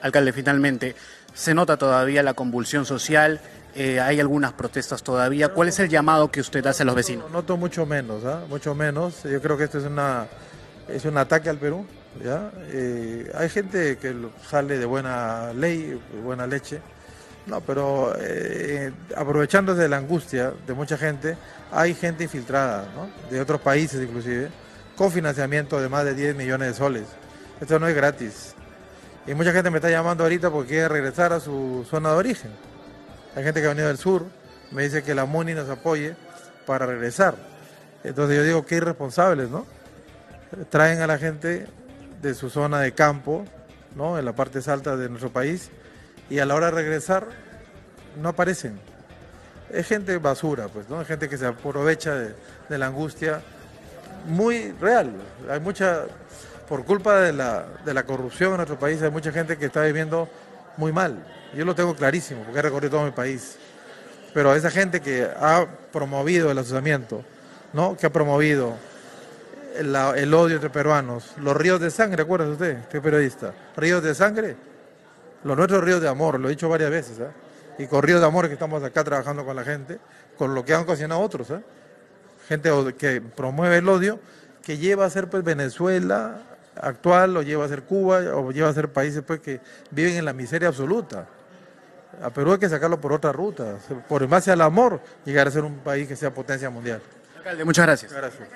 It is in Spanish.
Alcalde, finalmente, ¿se nota todavía la convulsión social? Eh, ¿Hay algunas protestas todavía? ¿Cuál es el llamado que usted hace a los vecinos? Noto mucho menos, ¿ah? mucho menos. Yo creo que esto es, un ataque al Perú. Eh, hay gente que sale de buena ley, buena leche, no, pero eh, aprovechándose de la angustia de mucha gente, hay gente infiltrada, de otros países inclusive, con financiamiento de más de 10 millones de soles. Esto no es gratis. Y mucha gente me está llamando ahorita porque quiere regresar a su zona de origen. Hay gente que ha venido del sur, me dice que la MUNI nos apoye para regresar. Entonces yo digo que irresponsables, ¿no? Traen a la gente de su zona de campo, ¿no? En la parte alta de nuestro país, y a la hora de regresar no aparecen. Es gente basura, pues, ¿no? Es gente que se aprovecha de la angustia muy real. Hay mucha, por culpa de la, de la corrupción en nuestro país, hay mucha gente que está viviendo muy mal. Yo lo tengo clarísimo, porque he recorrido todo mi país. Pero esa gente que ha promovido el asociamiento, ¿no? que ha promovido el, odio entre peruanos, los ríos de sangre, ¿acuerda usted? Este periodista. Ríos de sangre, los nuestros ríos de amor, lo he dicho varias veces. ¿eh? Y con ríos de amor que estamos acá trabajando con la gente, con lo que han cocinado otros. ¿eh? Gente que promueve el odio, que lleva a ser pues, Venezuela actual, o lleva a ser Cuba, o lleva a ser países pues, que viven en la miseria absoluta. A Perú hay que sacarlo por otra ruta, por base al amor, llegar a ser un país que sea potencia mundial. Alcalde, muchas gracias. Gracias.